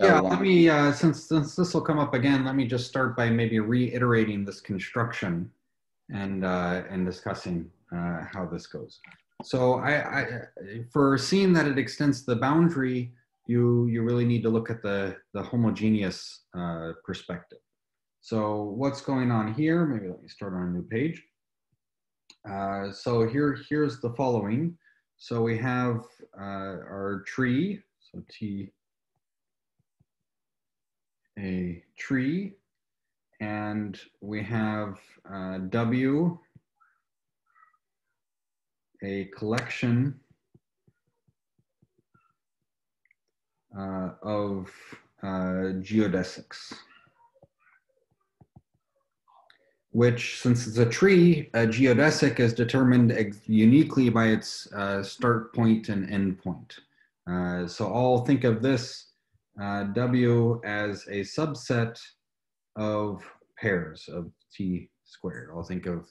Yeah, let me, uh, since, since this will come up again, let me just start by maybe reiterating this construction and, uh, and discussing, uh, how this goes. So I, I, for seeing that it extends the boundary, you, you really need to look at the, the homogeneous, uh, perspective. So what's going on here? Maybe let me start on a new page. Uh, so here, here's the following. So we have, uh, our tree, so T a tree and we have uh, W, a collection uh, of uh, geodesics. Which, since it's a tree, a geodesic is determined uniquely by its uh, start point and end point. Uh, so I'll think of this uh, W as a subset of pairs of T squared. I'll think of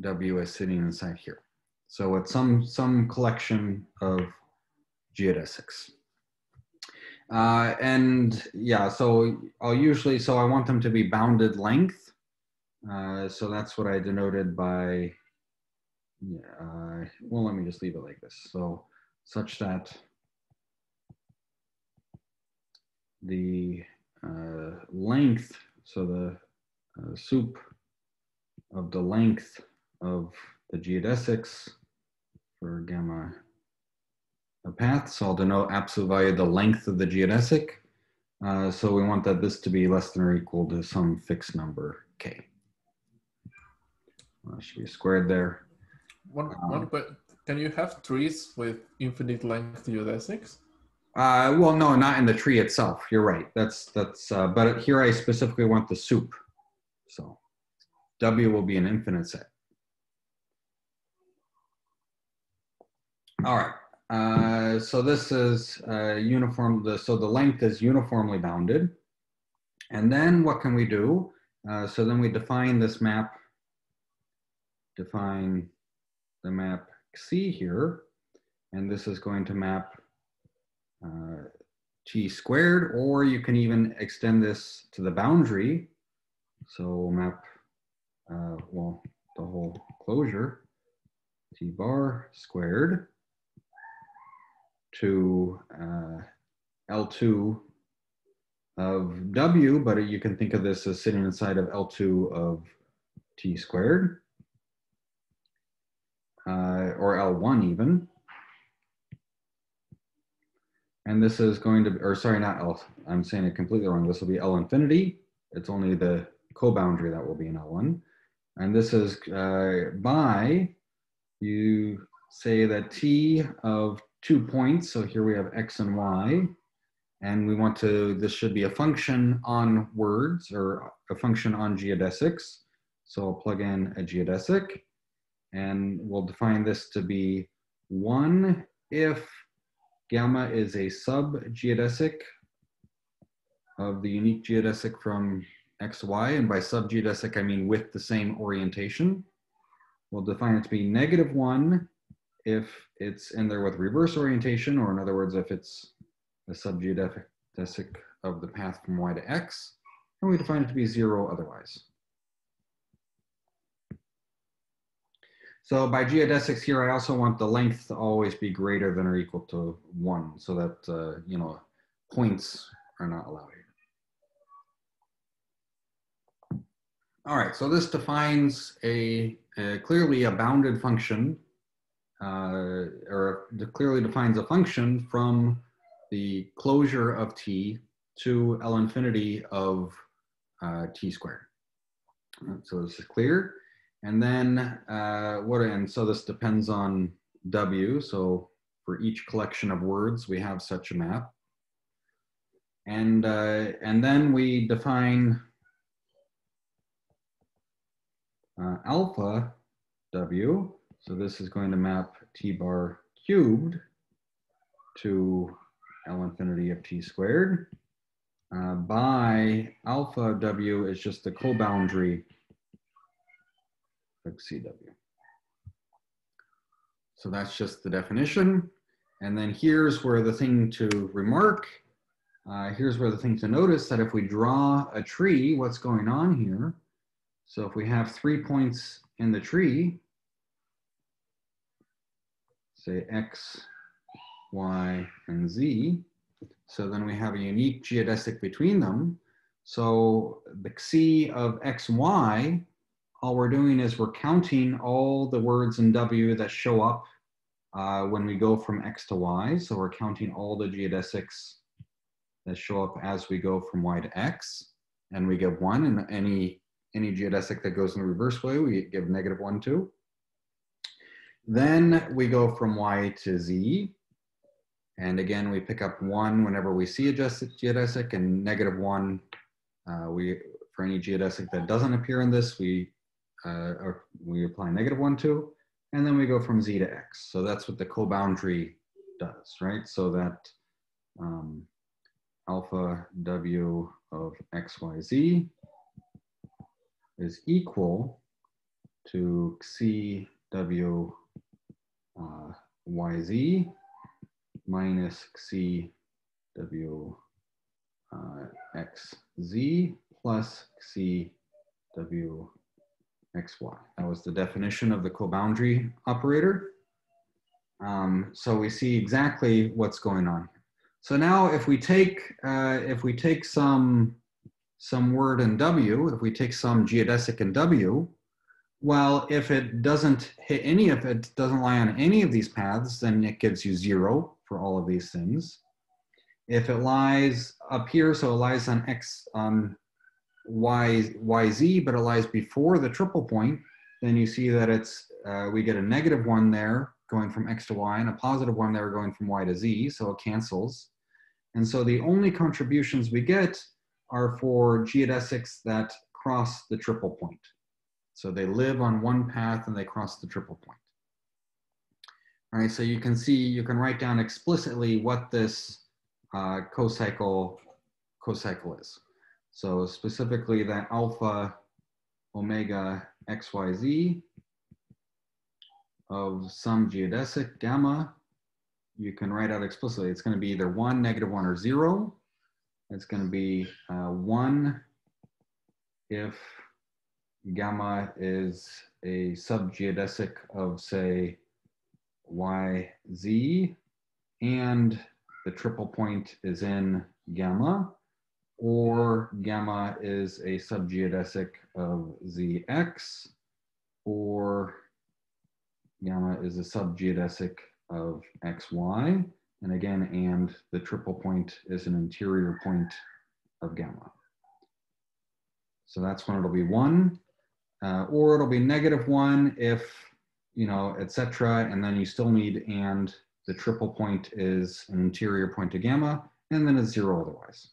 W as sitting inside here. So it's some, some collection of geodesics. Uh, and yeah, so I'll usually, so I want them to be bounded length. Uh, so that's what I denoted by, yeah, uh, well, let me just leave it like this. So such that the uh, length, so the uh, sup of the length of the geodesics for gamma a path. So I'll denote absolute value the length of the geodesic. Uh, so we want that this to be less than or equal to some fixed number k. Well, that should be squared there. One, one, but can you have trees with infinite length geodesics? Uh, well, no, not in the tree itself. You're right. That's that's. Uh, but here I specifically want the sup. So W will be an infinite set. All right. Uh, so this is uh, uniform. The, so the length is uniformly bounded. And then what can we do? Uh, so then we define this map. Define the map C here, and this is going to map t squared, or you can even extend this to the boundary. So map, uh, well, the whole closure, t bar squared to uh, L2 of W, but you can think of this as sitting inside of L2 of t squared, uh, or L1 even. And this is going to, or sorry, not L, I'm saying it completely wrong. This will be L infinity. It's only the co-boundary that will be in L1. And this is uh, by, you say that T of two points. So here we have X and Y. And we want to, this should be a function on words or a function on geodesics. So I'll plug in a geodesic and we'll define this to be one if gamma is a sub-geodesic of the unique geodesic from XY, and by sub-geodesic I mean with the same orientation. We'll define it to be negative one if it's in there with reverse orientation, or in other words, if it's a sub-geodesic of the path from Y to X, and we define it to be zero otherwise. So by geodesics here, I also want the length to always be greater than or equal to one so that, uh, you know, points are not allowed here. All right, so this defines a, a clearly a bounded function uh, or clearly defines a function from the closure of t to L infinity of uh, t squared. So this is clear. And then uh, what, and so this depends on W. So for each collection of words, we have such a map. And, uh, and then we define uh, alpha W. So this is going to map T bar cubed to L infinity of T squared. Uh, by alpha W is just the co-boundary of CW. So that's just the definition. And then here's where the thing to remark, uh, here's where the thing to notice that if we draw a tree, what's going on here? So if we have three points in the tree, say X, Y, and Z, so then we have a unique geodesic between them. So the Xi of X, Y, all we're doing is we're counting all the words in W that show up uh, when we go from X to Y. So we're counting all the geodesics that show up as we go from y to x, and we give one, and any, any geodesic that goes in the reverse way, we give negative one to. Then we go from y to z, and again, we pick up one whenever we see a geodesic, and negative one, uh, we for any geodesic that doesn't appear in this, we uh, we apply negative one to, and then we go from z to x. So that's what the co-boundary does, right? So that um, alpha w of xyz is equal to xc w uh, yz minus xc w uh, xz plus xc w xy. That was the definition of the coboundary operator. Um, so we see exactly what's going on so now if we take, uh, if we take some, some word in W, if we take some geodesic in W, well, if it doesn't hit any of it, doesn't lie on any of these paths, then it gives you zero for all of these things. If it lies up here, so it lies on X, on Y, YZ, but it lies before the triple point, then you see that it's, uh, we get a negative one there going from X to Y and a positive one there going from Y to Z, so it cancels. And so the only contributions we get are for geodesics that cross the triple point. So they live on one path and they cross the triple point. All right, so you can see, you can write down explicitly what this uh, cocycle, cocycle is. So specifically that alpha omega xyz of some geodesic gamma you can write out explicitly. It's going to be either one, negative one, or zero. It's going to be uh, one if gamma is a subgeodesic of say yz and the triple point is in gamma or gamma is a subgeodesic of zx or gamma is a subgeodesic of xy. And again, and the triple point is an interior point of gamma. So that's when it'll be one, uh, or it'll be negative one if, you know, etc. And then you still need and the triple point is an interior point to gamma, and then it's zero otherwise.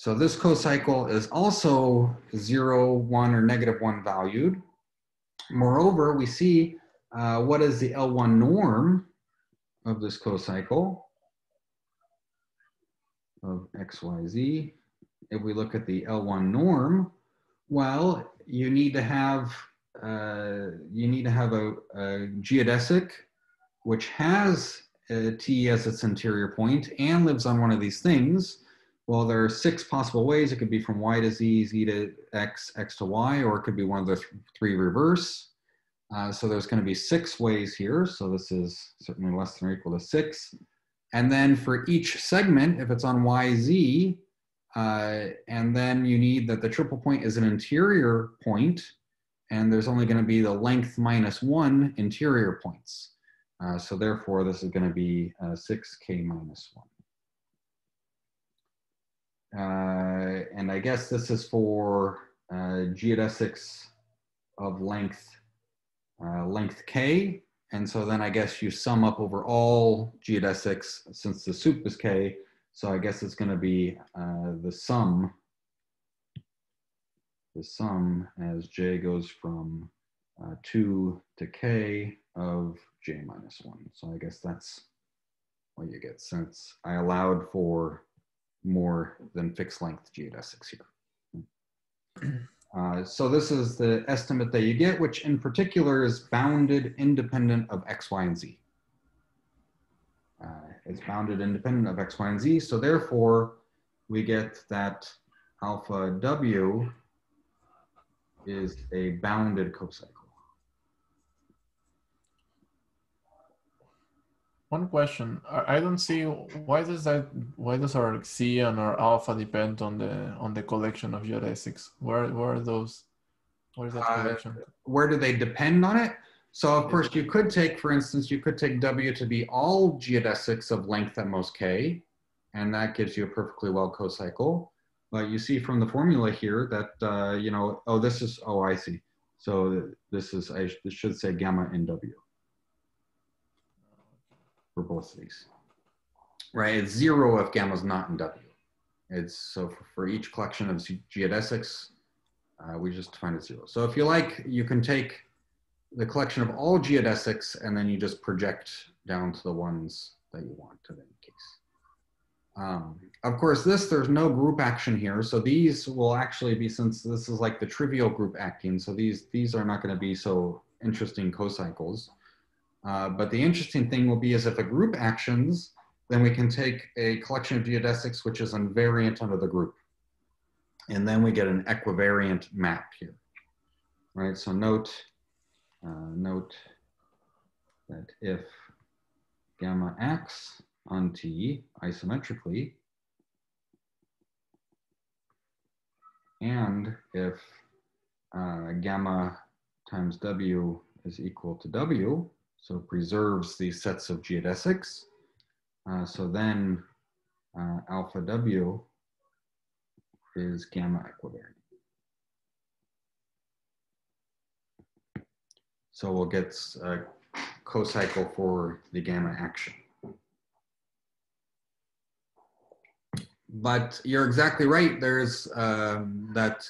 So this cocycle is also zero, one, or negative one valued. Moreover, we see uh, what is the L1 norm of this cocycle of XYZ? If we look at the L1 norm, well, you need to have uh, you need to have a, a, geodesic which has T as its interior point and lives on one of these things. Well, there are six possible ways. It could be from Y to Z, Z to X, X to Y, or it could be one of the th three reverse. Uh, so there's going to be six ways here. So this is certainly less than or equal to six. And then for each segment, if it's on YZ, uh, and then you need that the triple point is an interior point, and there's only going to be the length minus one interior points. Uh, so therefore, this is going to be 6k uh, minus 1. Uh, and I guess this is for geodesics of length uh, length k. And so then I guess you sum up over all geodesics since the sup is k. So I guess it's going to be uh, the sum, the sum as j goes from uh, 2 to k of j minus 1. So I guess that's what you get since I allowed for more than fixed length geodesics here. Uh, so this is the estimate that you get, which in particular is bounded independent of x, y, and z. uh, it's bounded independent of x, y, and z. So therefore, we get that alpha w is a bounded cocycle. One question. I don't see why does that why does our C and our alpha depend on the on the collection of geodesics? Where where are those? Where is that Uh. Where do they depend on it? So of course you could take, for instance, you could take W to be all geodesics of length at most K, and that gives you a perfectly well cocycle. But you see from the formula here that, uh, you know, oh, this is, oh, I see. So this is, I should say gamma in W for both of these. Right, it's zero if gamma's not in W. It's so for, for each collection of geodesics, uh, we just define it zero. So if you like, you can take the collection of all geodesics and then you just project down to the ones that you want to the case. Um, of course, this, there's no group action here. So these will actually be, since this is like the trivial group acting, so these, these are not gonna be so interesting cocycles. Uh, but the interesting thing will be is if a group actions, then we can take a collection of geodesics, which is invariant under the group. And then we get an equivariant map here. Right, so note, uh, note that if gamma acts on T isometrically, and if uh, gamma times W is equal to W, so preserves these sets of geodesics, uh, so then uh, alpha W is gamma equivariant. So we'll get a cocycle for the gamma action. But you're exactly right. There's um, that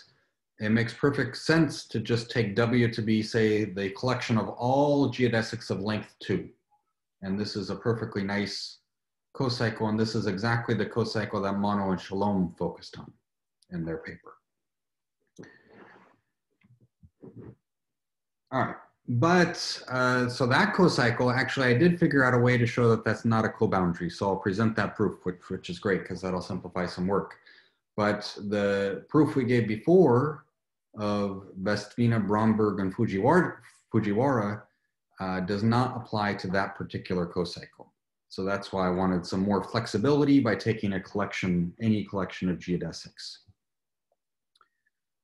it makes perfect sense to just take W to be, say, the collection of all geodesics of length two. And this is a perfectly nice co-cycle, And this is exactly the co-cycle that Monod and Shalom focused on in their paper. All right. But uh, so that co-cycle, actually, I did figure out a way to show that that's not a co-boundary, So I'll present that proof, which, which is great because that'll simplify some work. But the proof we gave before of Bestvina, Bromberg, and Fujiwara, Fujiwara uh, does not apply to that particular cocycle. So that's why I wanted some more flexibility by taking a collection, any collection of geodesics.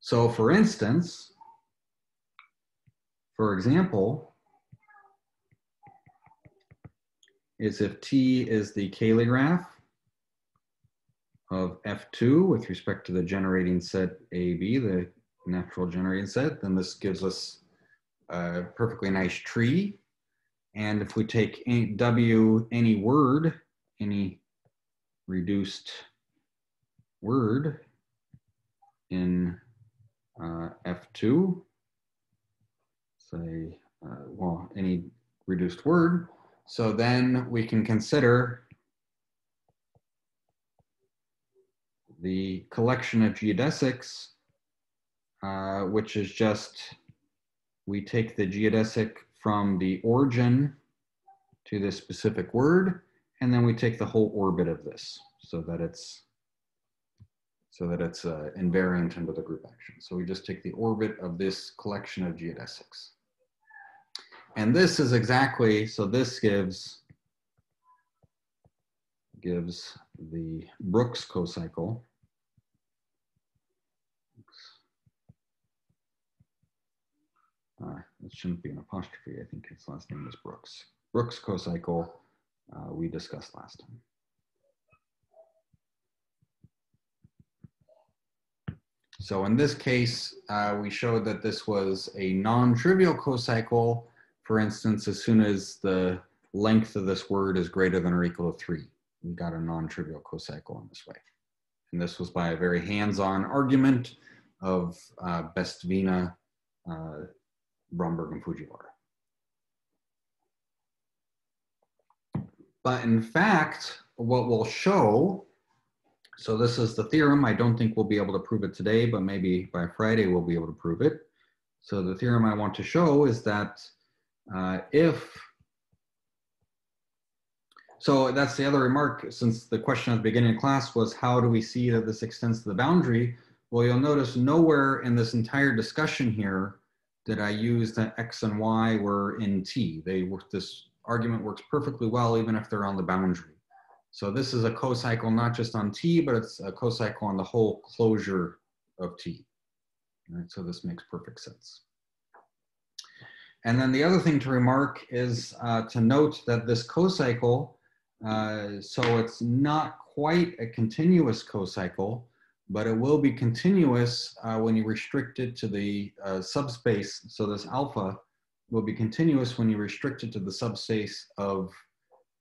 So for instance, for example, is if T is the Cayley graph of F2 with respect to the generating set AB, the natural generating set, then this gives us a perfectly nice tree. And if we take any, W, any word, any reduced word in uh, F2, say, uh, well, any reduced word. So then we can consider the collection of geodesics, uh, which is just, we take the geodesic from the origin to this specific word, and then we take the whole orbit of this so that it's so that it's uh, invariant under the group action. So we just take the orbit of this collection of geodesics. And this is exactly, so this gives, gives the Brooks cocycle. Uh, it shouldn't be an apostrophe. I think his last name is Brooks. Brooks cocycle uh, we discussed last time. So in this case, uh, we showed that this was a non-trivial cocycle. For instance, as soon as the length of this word is greater than or equal to three, we got a non-trivial cocycle in this way. And this was by a very hands-on argument of uh, Bestvina, uh, Bromberg, and Fujiwara. But in fact, what we'll show so this is the theorem. I don't think we'll be able to prove it today, but maybe by Friday we'll be able to prove it. So the theorem I want to show is that uh, if So that's the other remark, since the question at the beginning of class was how do we see that this extends to the boundary? Well, you'll notice nowhere in this entire discussion here did I use that X and Y were in T. They were, this argument works perfectly well even if they're on the boundary. So this is a cocycle not just on T, but it's a cocycle on the whole closure of T. Right, so this makes perfect sense. And then the other thing to remark is uh, to note that this cocycle, uh, so it's not quite a continuous cocycle, but it will be continuous uh, when you restrict it to the uh, subspace. So this alpha will be continuous when you restrict it to the subspace of,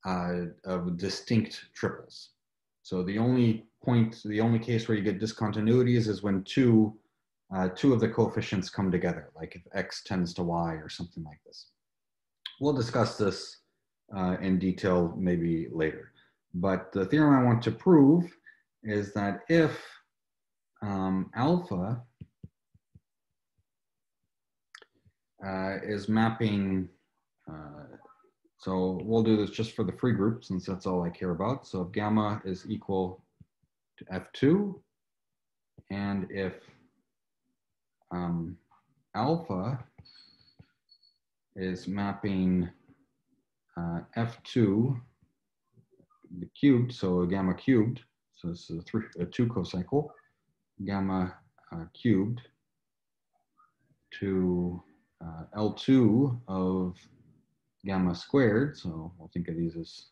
uh, of distinct triples. So the only point, the only case where you get discontinuities is when two, uh, two of the coefficients come together, like if x tends to y or something like this. We'll discuss this uh, in detail maybe later. But the theorem I want to prove is that if um, alpha uh, is mapping, uh, so we'll do this just for the free group since that's all I care about. So if gamma is equal to F2 and if um, alpha is mapping uh, F2 the cubed, so a gamma cubed, so this is a, three, a two cocycle, gamma uh, cubed to uh, L2 of gamma squared. So we'll think of these as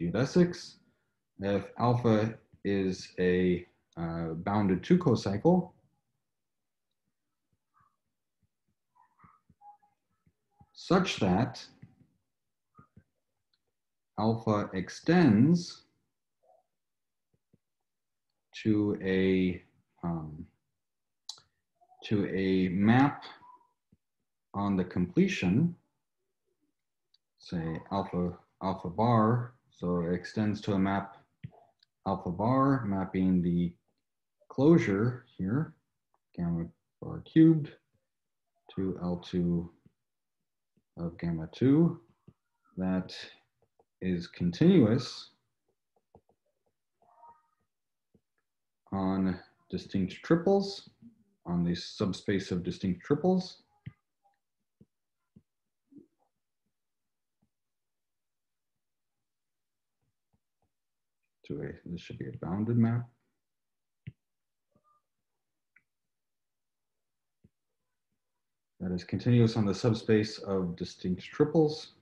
geodesics. If alpha is a uh, bounded two cocycle, such that alpha extends to a um, to a map on the completion, say alpha alpha bar, so it extends to a map alpha bar mapping the closure here, gamma bar cubed to L2 of gamma 2 that is continuous on distinct triples on the subspace of distinct triples. To a, this should be a bounded map. That is continuous on the subspace of distinct triples.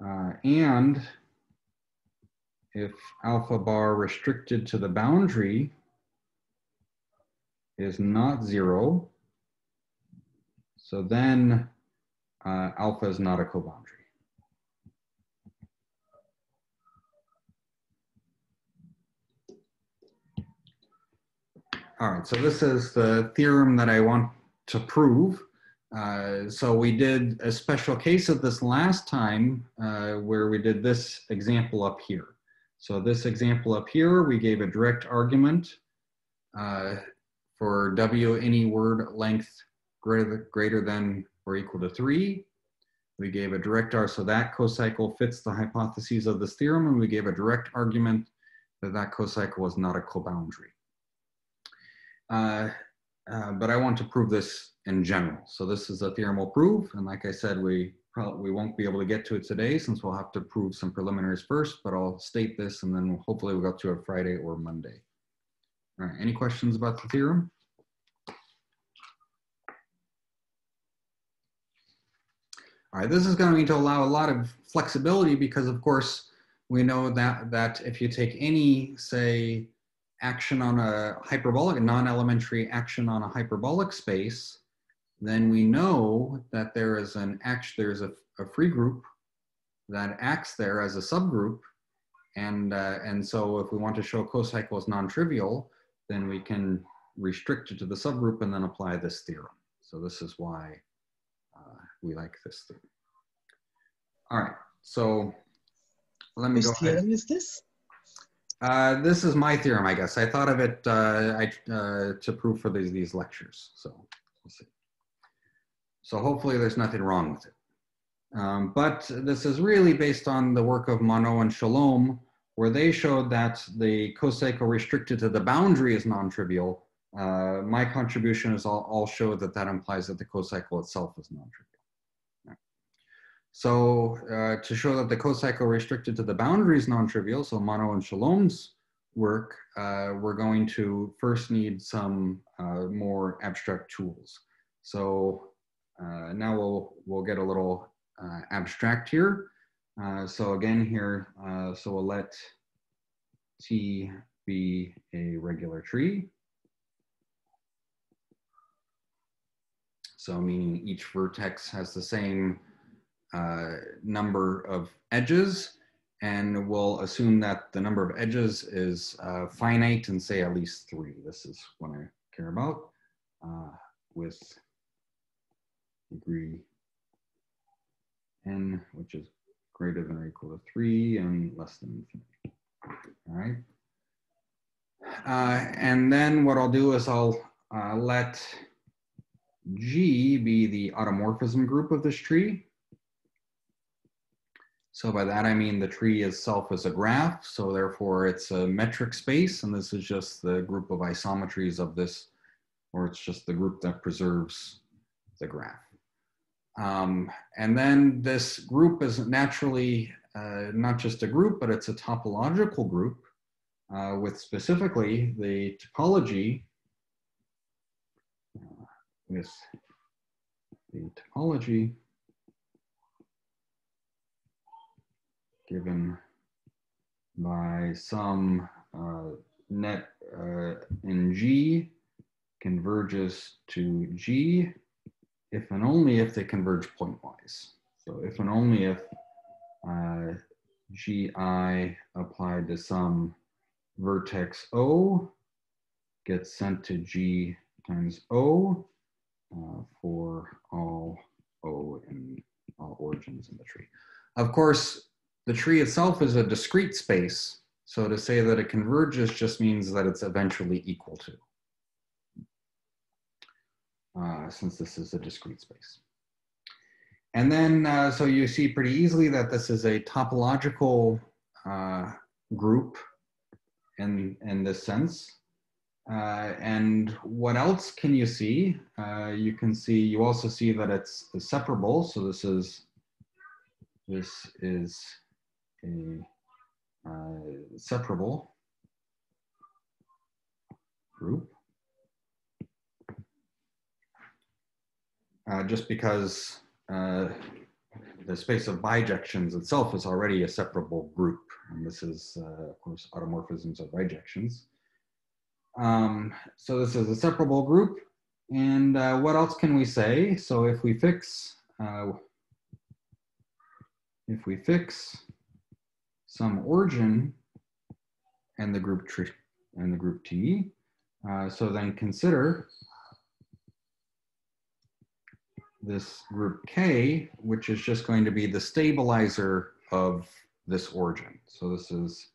Uh, and if alpha bar restricted to the boundary is not zero, so then uh, alpha is not a coboundary. All right, so this is the theorem that I want to prove. Uh, so we did a special case of this last time uh, where we did this example up here. So this example up here, we gave a direct argument uh, for W any word length greater, greater than or equal to three. We gave a direct R, so that cocycle fits the hypotheses of this theorem, and we gave a direct argument that that cocycle was not a coboundary. Uh, uh, but I want to prove this in general. So this is a theorem we'll prove, and like I said, we we won't be able to get to it today since we'll have to prove some preliminaries first, but I'll state this and then hopefully we'll get to it Friday or Monday. All right, any questions about the theorem? All right, this is going to allow a lot of flexibility because of course we know that, that if you take any, say, action on a hyperbolic, non-elementary action on a hyperbolic space, then we know that there is an act, there's a, a free group that acts there as a subgroup. And, uh, and so if we want to show cocycle is non-trivial, then we can restrict it to the subgroup and then apply this theorem. So this is why uh, we like this theorem. All right, so let me Which go theorem ahead. is this? Uh, this is my theorem, I guess. I thought of it uh, I, uh, to prove for these, these lectures. So we'll see. So hopefully there's nothing wrong with it. Um, but this is really based on the work of Monod and Shalom, where they showed that the cocycle restricted to the boundary is non-trivial. Uh, my contribution is all, all show that that implies that the cocycle itself is non-trivial. So uh, to show that the cocycle restricted to the boundary is non-trivial, so Monod and Shalom's work, uh, we're going to first need some uh, more abstract tools. So uh, now we'll, we'll get a little uh, abstract here. Uh, so again here, uh, so we'll let T be a regular tree. So meaning each vertex has the same uh, number of edges and we'll assume that the number of edges is uh, finite and say at least three. This is what I care about with degree n, which is greater than or equal to three and less than infinity. All right. Uh, and then what I'll do is I'll uh, let G be the automorphism group of this tree. So by that I mean the tree itself is a graph, so therefore it's a metric space, and this is just the group of isometries of this, or it's just the group that preserves the graph. Um, and then this group is naturally uh, not just a group, but it's a topological group uh, with specifically the topology uh, with the topology given by some uh, net uh, in G converges to G if and only if they converge pointwise. So if and only if uh, GI applied to some vertex O gets sent to G times O uh, for all O in all origins in the tree. Of course, the tree itself is a discrete space. So to say that it converges just means that it's eventually equal to, uh, since this is a discrete space. And then, uh, so you see pretty easily that this is a topological uh, group in, in this sense. Uh, and what else can you see? Uh, you can see, you also see that it's separable. So this is, this is a separable group. Uh, just because uh, the space of bijections itself is already a separable group. And this is, uh, of course, automorphisms of bijections. Um, so this is a separable group. And uh, what else can we say? So if we fix, uh, if we fix some origin and the group tree and the group T. So then consider this group K, which is just going to be the stabilizer of this origin. So this is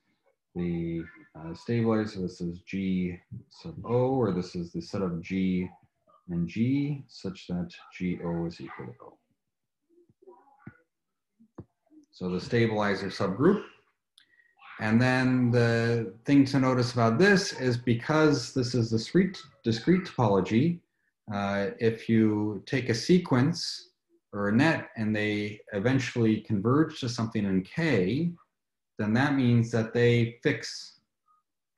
the uh, stabilizer, this is G sub O, or this is the set of G and G such that GO is equal to O. So the stabilizer subgroup and then the thing to notice about this is because this is the discrete, discrete topology, uh, if you take a sequence or a net and they eventually converge to something in K, then that means that they fix,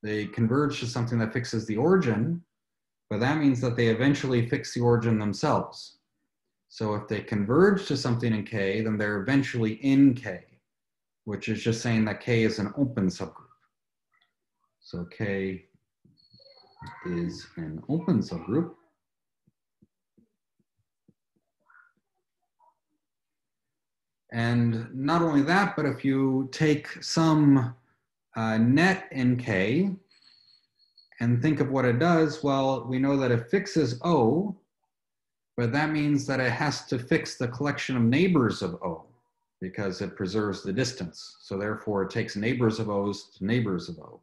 they converge to something that fixes the origin, but that means that they eventually fix the origin themselves. So if they converge to something in K, then they're eventually in K which is just saying that K is an open subgroup. So K is an open subgroup. And not only that, but if you take some uh, net in K and think of what it does, well, we know that it fixes O, but that means that it has to fix the collection of neighbors of O because it preserves the distance. So therefore it takes neighbors of O's to neighbors of O.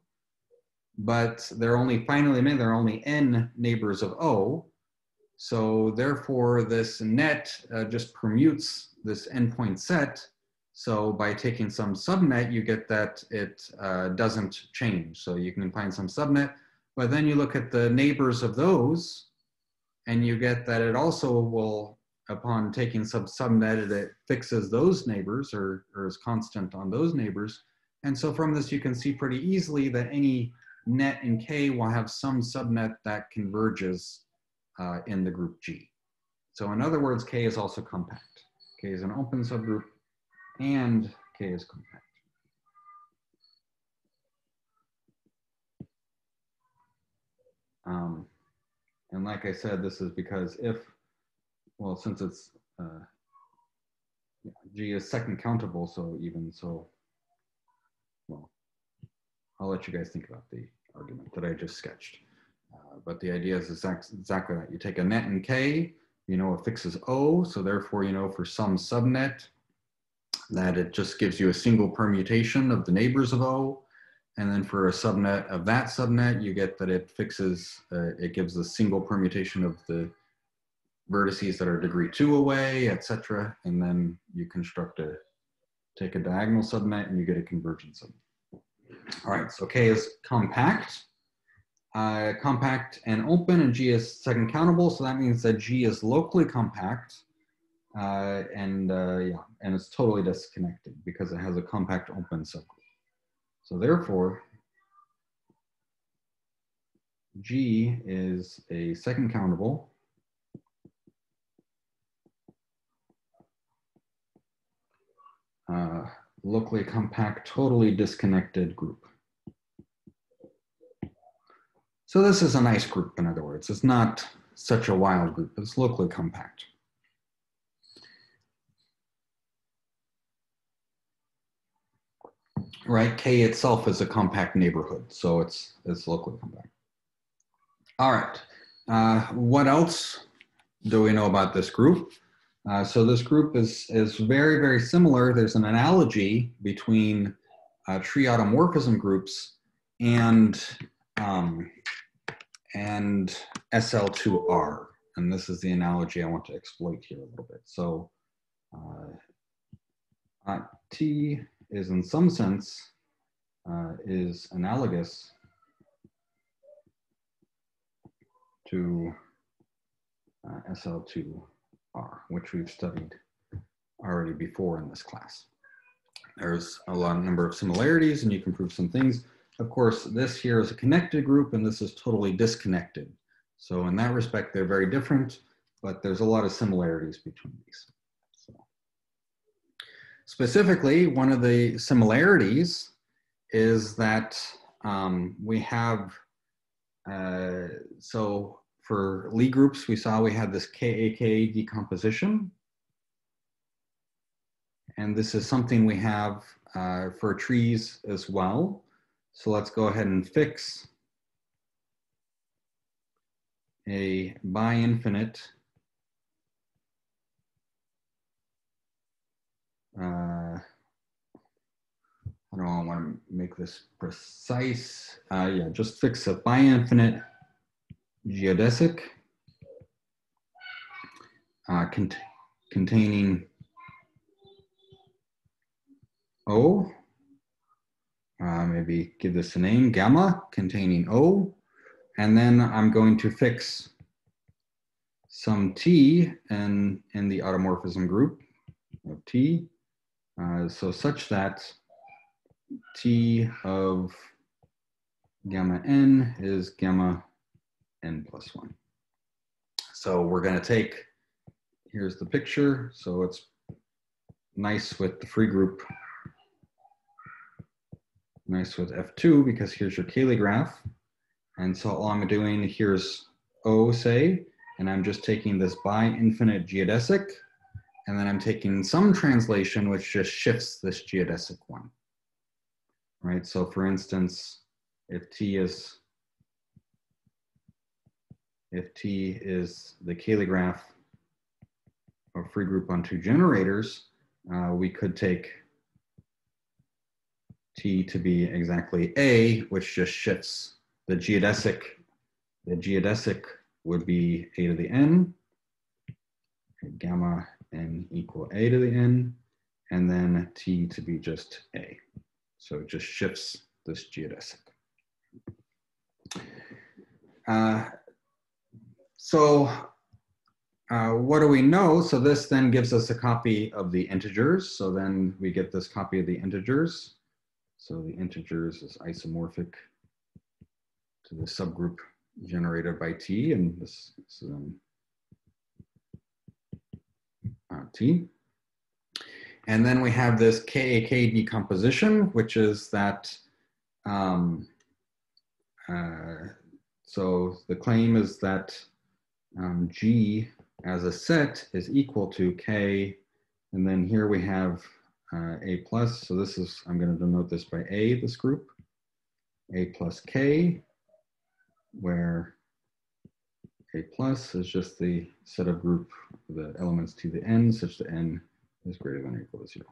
But there are only finally, there are only n neighbors of O. So therefore, this net uh, just permutes this endpoint set. So by taking some subnet, you get that it uh, doesn't change. So you can find some subnet, but then you look at the neighbors of those, and you get that it also will, upon taking some subnet, it fixes those neighbors or, or is constant on those neighbors. And so from this, you can see pretty easily that any net in K will have some subnet that converges uh, in the group G. So in other words, K is also compact. K is an open subgroup and K is compact. Um, and like I said, this is because if, well, since it's, uh, G is second countable, so even so, well, I'll let you guys think about the argument that I just sketched. Uh, but the idea is exact, exactly that. You take a net in K, you know it fixes O, so therefore you know for some subnet that it just gives you a single permutation of the neighbors of O. And then for a subnet of that subnet, you get that it fixes, uh, it gives a single permutation of the vertices that are degree two away, etc. And then you construct a, take a diagonal subnet and you get a convergence subnet. All right, so K is compact uh, compact and open, and G is second countable. So that means that G is locally compact, uh, and uh, yeah, and it's totally disconnected because it has a compact open subgroup. So therefore, G is a second countable. Uh, locally compact, totally disconnected group. So this is a nice group, in other words. It's not such a wild group. It's locally compact. Right, K itself is a compact neighborhood, so it's, it's locally compact. All right, uh, what else do we know about this group? Uh, so this group is, is very, very similar. There's an analogy between uh, tree automorphism groups and um, and SL2R. And this is the analogy I want to exploit here a little bit. So uh, T is in some sense uh, is analogous to uh, SL2R, which we've studied already before in this class. There's a lot of number of similarities and you can prove some things. Of course, this here is a connected group and this is totally disconnected. So in that respect, they're very different, but there's a lot of similarities between these. So. Specifically, one of the similarities is that um, we have, uh, so for Lie groups, we saw we had this KAK decomposition. And this is something we have uh, for trees as well. So let's go ahead and fix a bi-infinite uh, I don't want to make this precise. Uh, yeah, just fix a bi-infinite geodesic uh, cont containing O uh, maybe give this a name, gamma containing O, and then I'm going to fix some T in, in the automorphism group of T, uh, so such that T of gamma n is gamma n plus one. So we're gonna take, here's the picture, so it's nice with the free group nice with F2 because here's your Cayley graph. And so all I'm doing here's O say, and I'm just taking this bi-infinite geodesic, and then I'm taking some translation which just shifts this geodesic one. Right, so for instance, if T is, if T is the Cayley graph of free group on two generators, uh, we could take t to be exactly a, which just shifts the geodesic, the geodesic would be a to the n, gamma n equal a to the n, and then t to be just a. So it just shifts this geodesic. Uh, so uh, what do we know? So this then gives us a copy of the integers. So then we get this copy of the integers. So the integers is isomorphic to the subgroup generated by T, and this is um, uh, T. And then we have this KAK decomposition, which is that, um, uh, so the claim is that um, G as a set is equal to K, and then here we have uh, A plus, so this is, I'm gonna denote this by A, this group, A plus K, where A plus is just the set of group, the elements to the n such that n is greater than or equal to zero.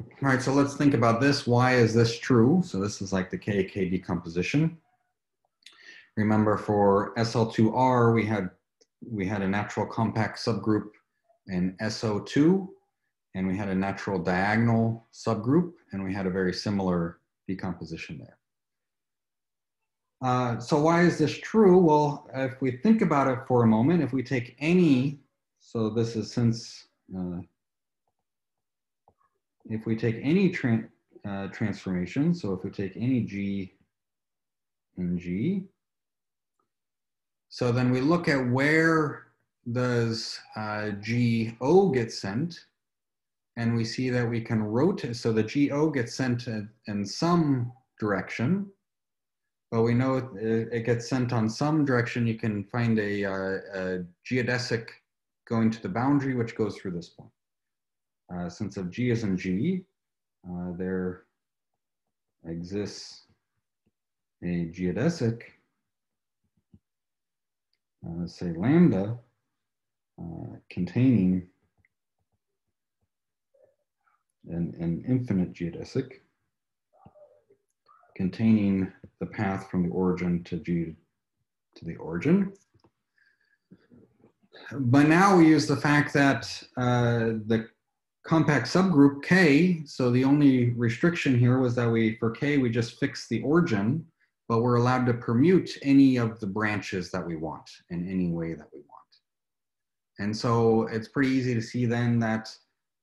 All right, so let's think about this. Why is this true? So this is like the KAK decomposition. Remember for SL2R, we had, we had a natural compact subgroup in SO2, and we had a natural diagonal subgroup, and we had a very similar decomposition there. Uh, so why is this true? Well, if we think about it for a moment, if we take any, so this is since, uh, if we take any tra uh, transformation, so if we take any G and G, so then we look at where does uh, GO get sent, and we see that we can rotate, so the GO gets sent in, some direction, but we know it, it, gets sent on some direction. You can find a, uh, a, geodesic going to the boundary, which goes through this point. Uh, since of G is in G, uh, there exists a geodesic, uh, say lambda, uh, containing an, an infinite geodesic containing the path from the origin to G to the origin. But now we use the fact that uh, the compact subgroup K, so the only restriction here was that we, for K, we just fix the origin, but we're allowed to permute any of the branches that we want in any way that we want. And so it's pretty easy to see then that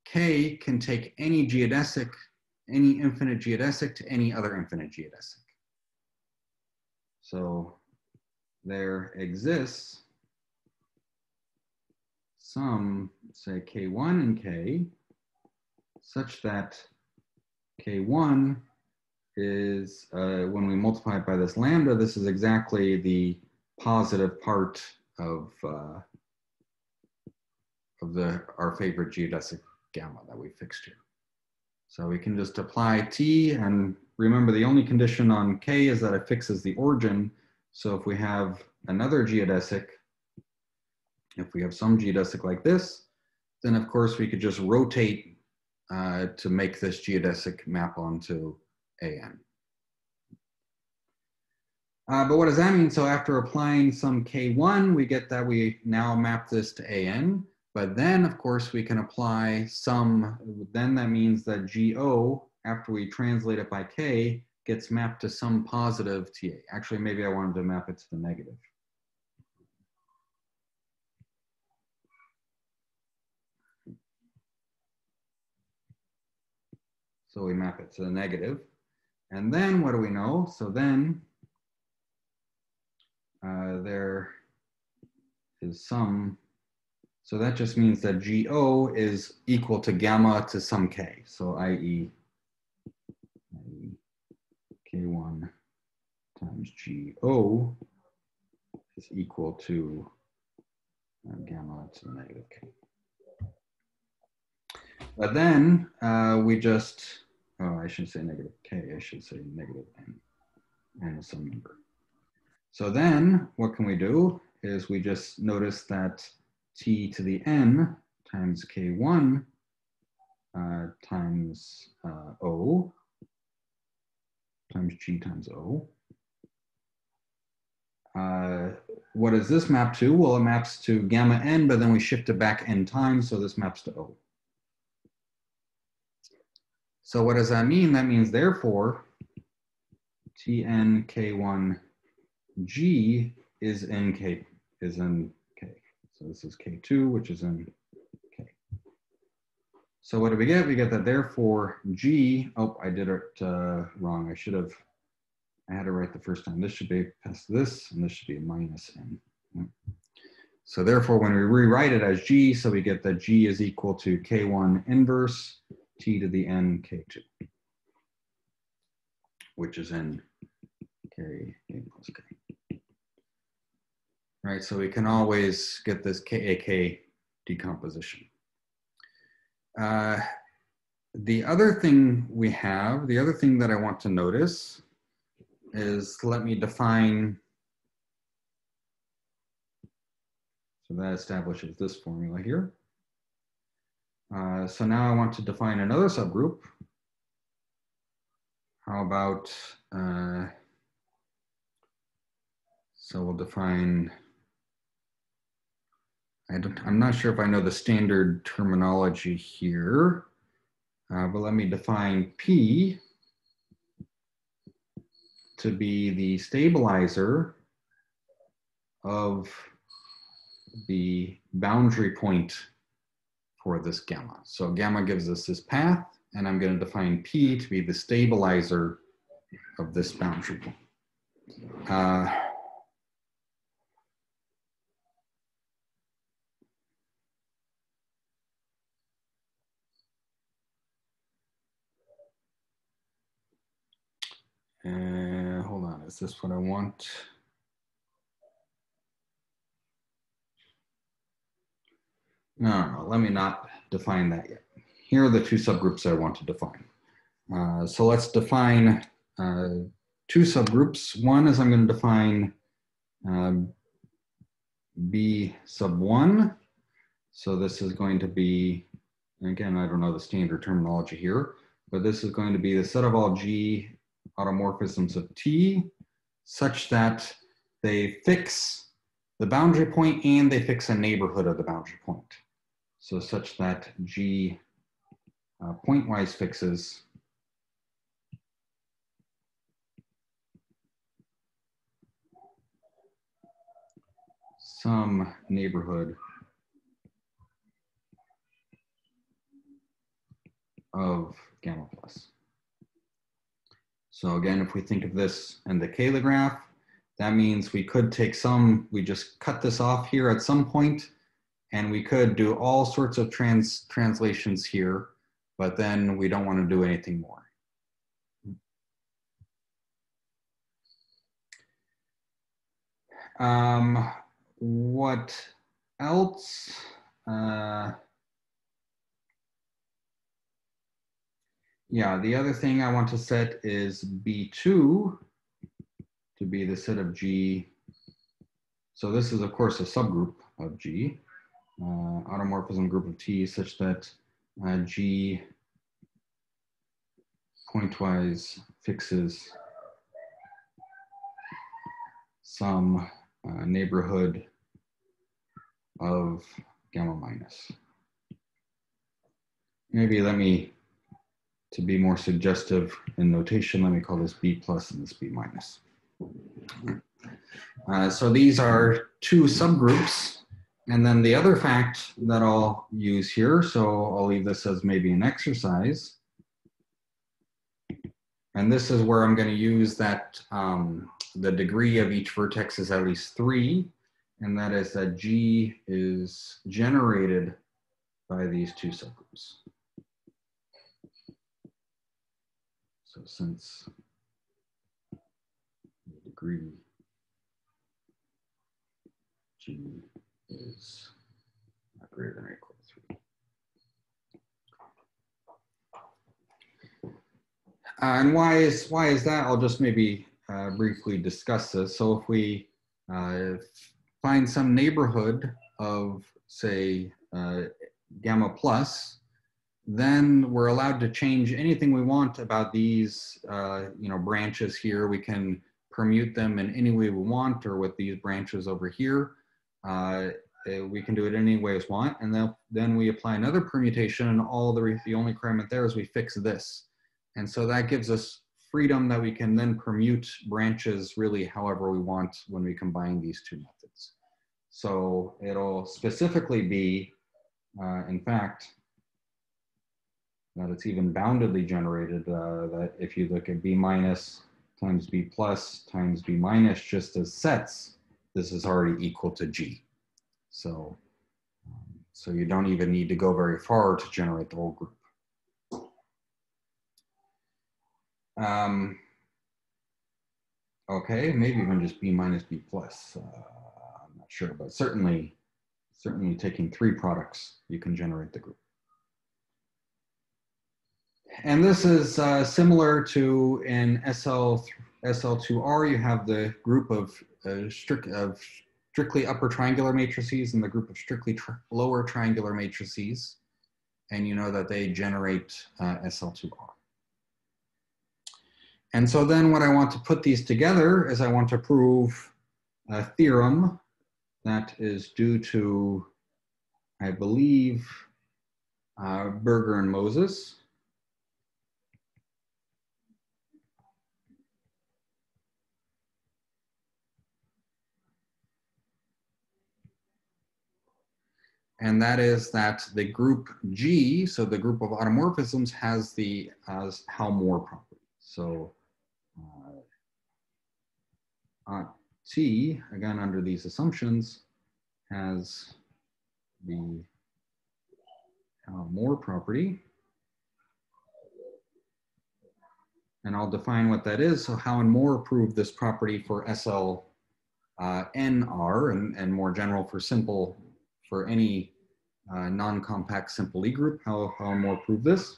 K can take any geodesic any infinite geodesic to any other infinite geodesic. So there exists some, say, K1 and K, such that K1 is, uh, when we multiply it by this lambda, this is exactly the positive part of, uh, of the, our favorite geodesic gamma that we fixed here. So we can just apply T and remember the only condition on K is that it fixes the origin. So if we have another geodesic, if we have some geodesic like this, then of course we could just rotate uh, to make this geodesic map onto AN. Uh, but what does that mean? So after applying some K1, we get that we now map this to AN. But then, of course, we can apply some, then that means that GO, after we translate it by K, gets mapped to some positive TA. Actually, maybe I wanted to map it to the negative. So we map it to the negative. And then what do we know? So then uh, there is some so that just means that GO is equal to gamma to some K. So i.e. K1 times GO is equal to uh, gamma to negative K. But then uh, we just, oh, I shouldn't say negative K, I should say negative N, and some number. So then what can we do is we just notice that t to the n times k1 uh, times uh, o times g times o uh, what does this map to? Well, it maps to gamma n, but then we shift it back n times, so this maps to O. So what does that mean? That means therefore, Tn K1 G is in K, is in. So this is K2, which is in K. So what do we get? We get that therefore G, oh, I did it uh, wrong. I should have, I had it right the first time. This should be past this, and this should be a minus N. So therefore, when we rewrite it as G, so we get that G is equal to K1 inverse T to the N K2, which is in K A plus K. Right, so we can always get this KAK decomposition. Uh, the other thing we have, the other thing that I want to notice is let me define, so that establishes this formula here. Uh, so now I want to define another subgroup. How about, uh, so we'll define, I am not sure if I know the standard terminology here, uh, but let me define P to be the stabilizer of the boundary point for this gamma. So gamma gives us this path, and I'm going to define P to be the stabilizer of this boundary point. Uh, Uh, hold on, is this what I want? No, no, no, let me not define that yet. Here are the two subgroups I want to define. Uh, so let's define uh, two subgroups. One is I'm going to define uh, B sub one. So this is going to be, again, I don't know the standard terminology here, but this is going to be the set of all G automorphisms of T such that they fix the boundary point and they fix a neighborhood of the boundary point. So such that G uh, pointwise fixes some neighborhood of gamma plus. So again, if we think of this and the Cayley graph, that means we could take some, we just cut this off here at some point, and we could do all sorts of trans translations here, but then we don't want to do anything more. Um, what else? Uh, yeah, the other thing I want to set is B2 to be the set of G. So this is of course a subgroup of G, uh, automorphism group of T such that uh, G pointwise fixes some uh, neighborhood of gamma minus. Maybe let me to be more suggestive in notation, let me call this B plus and this B minus. Uh, so these are two subgroups. And then the other fact that I'll use here, so I'll leave this as maybe an exercise. And this is where I'm going to use that um, the degree of each vertex is at least three. And that is that G is generated by these two subgroups. So since the degree G is not greater than or equal to 3. Uh, and why is, why is that? I'll just maybe uh, briefly discuss this. So if we uh, find some neighborhood of, say, uh, gamma plus, then we're allowed to change anything we want about these, uh, you know, branches here. We can permute them in any way we want or with these branches over here. Uh, eh, we can do it any way we want. And then, then we apply another permutation and all the, the only requirement there is we fix this. And so that gives us freedom that we can then permute branches really however we want when we combine these two methods. So it'll specifically be, uh, in fact, that it's even boundedly generated, uh, that if you look at B minus times B plus times B minus just as sets, this is already equal to G. So, so you don't even need to go very far to generate the whole group. Um, okay, maybe even just B minus B plus. Uh, I'm not sure, but certainly, certainly taking three products, you can generate the group. And this is uh, similar to in SL, SL2R, you have the group of, uh, strict, of strictly upper triangular matrices and the group of strictly tri lower triangular matrices. And you know that they generate uh, SL2R. And so then what I want to put these together is I want to prove a theorem that is due to, I believe, uh, Burger and Mozes. And that is that the group G, so the group of automorphisms, has the as Howe-Moore property. So uh, T, again under these assumptions, has the Howe-Moore property. And I'll define what that is. So Howe and Moore proved this property for SL uh, NR and, and more general for simple, for any uh, non-compact simple E group, how, how Moore proved this.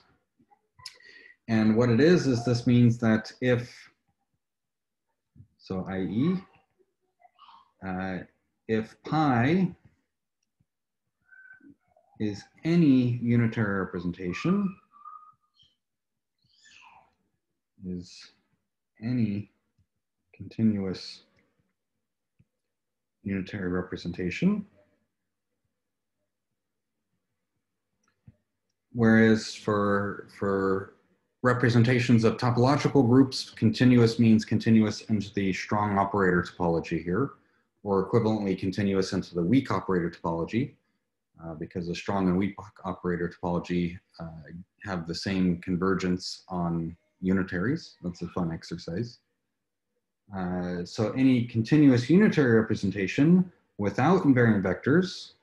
And what it is, is this means that if, so i.e., uh, if pi is any unitary representation, is any continuous unitary representation, whereas for, for representations of topological groups, continuous means continuous into the strong operator topology here, or equivalently continuous into the weak operator topology, uh, because the strong and weak operator topology uh, have the same convergence on unitaries. That's a fun exercise. Uh, so any continuous unitary representation without invariant vectors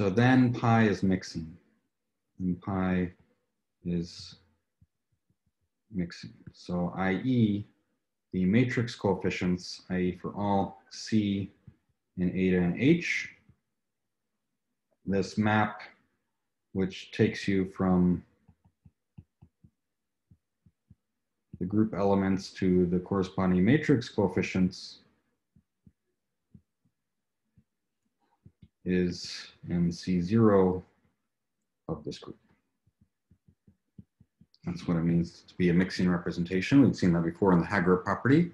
So then pi is mixing, and pi is mixing. So i.e., the matrix coefficients, i.e. for all C and eta and H, this map, which takes you from the group elements to the corresponding matrix coefficients is MC0 of this group. That's what it means to be a mixing representation. We've seen that before in the Haagerup property.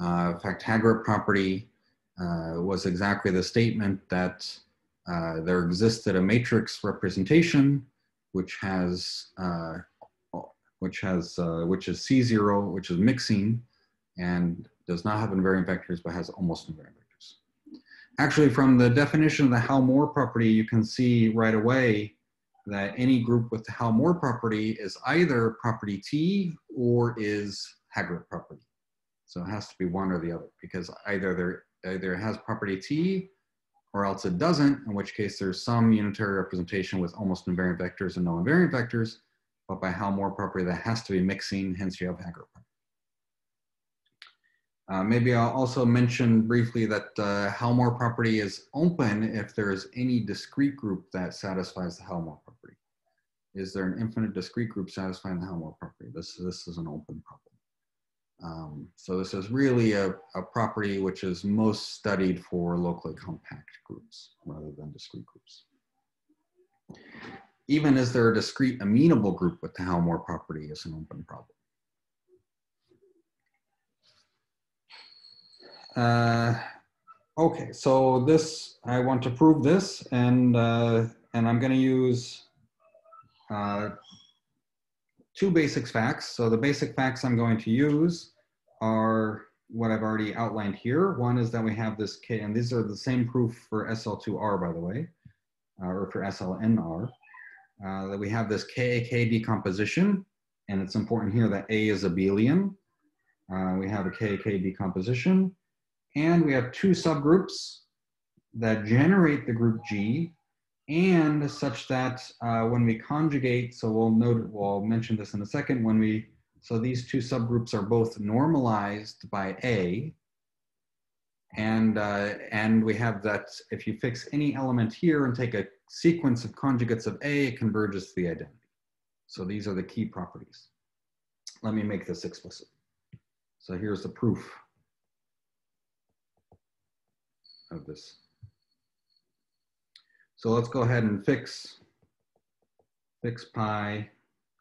Uh, in fact, Haagerup property uh, was exactly the statement that uh, there existed a matrix representation which has uh, which has uh, which is C0, which is mixing, and does not have invariant vectors but has almost invariant Actually, from the definition of the Howe-Moore property, you can see right away that any group with the Howe-Moore property is either property T or is Haagerup property. So it has to be one or the other because either there either has property T or else it doesn't, in which case there's some unitary representation with almost invariant vectors and no invariant vectors, but by Howe-Moore property that has to be mixing, hence you have Haagerup property. Uh, maybe I'll also mention briefly that the Howe-Moore property is open if there is any discrete group that satisfies the Howe-Moore property. Is there an infinite discrete group satisfying the Howe-Moore property? This, this is an open problem. Um, so this is really a, a property which is most studied for locally compact groups rather than discrete groups. Even is there a discrete amenable group with the Howe-Moore property is an open problem. Uh, okay, so this, I want to prove this and, uh, and I'm gonna use uh, two basic facts. So the basic facts I'm going to use are what I've already outlined here. One is that we have this K, and these are the same proof for SL2R, by the way, uh, or for SLNR, uh, that we have this KAK decomposition, and it's important here that A is abelian. Uh, we have a KAK decomposition, and we have two subgroups that generate the group G, and such that uh, when we conjugate, so we'll note, we'll mention this in a second, when we so these two subgroups are both normalized by A. And, uh, and we have that if you fix any element here and take a sequence of conjugates of A, it converges to the identity. So these are the key properties. Let me make this explicit. So here's the proof of this. So let's go ahead and fix, fix pi